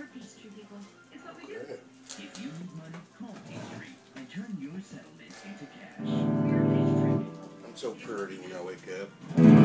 We're people. It's what we do. If you need money, call and turn your settlement into cash. I'm so pretty when I wake up.